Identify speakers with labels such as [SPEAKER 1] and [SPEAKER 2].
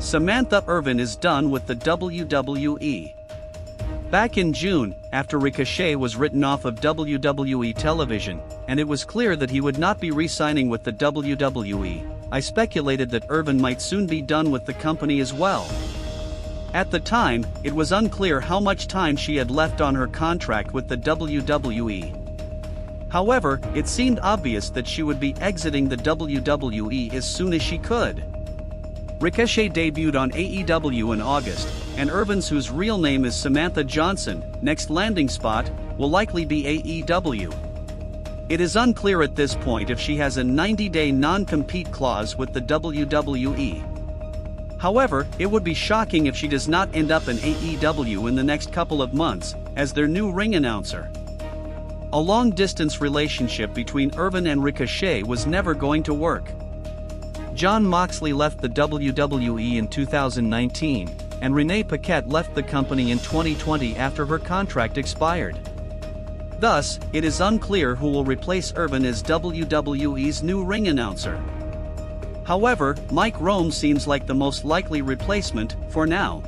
[SPEAKER 1] Samantha Irvin is done with the WWE. Back in June, after Ricochet was written off of WWE television, and it was clear that he would not be re-signing with the WWE, I speculated that Irvin might soon be done with the company as well. At the time, it was unclear how much time she had left on her contract with the WWE. However, it seemed obvious that she would be exiting the WWE as soon as she could. Ricochet debuted on AEW in August, and Irvin's whose real name is Samantha Johnson, next landing spot, will likely be AEW. It is unclear at this point if she has a 90-day non-compete clause with the WWE. However, it would be shocking if she does not end up in AEW in the next couple of months, as their new ring announcer. A long-distance relationship between Irvin and Ricochet was never going to work. Jon Moxley left the WWE in 2019, and Renee Paquette left the company in 2020 after her contract expired. Thus, it is unclear who will replace Irvin as WWE's new ring announcer. However, Mike Rome seems like the most likely replacement, for now.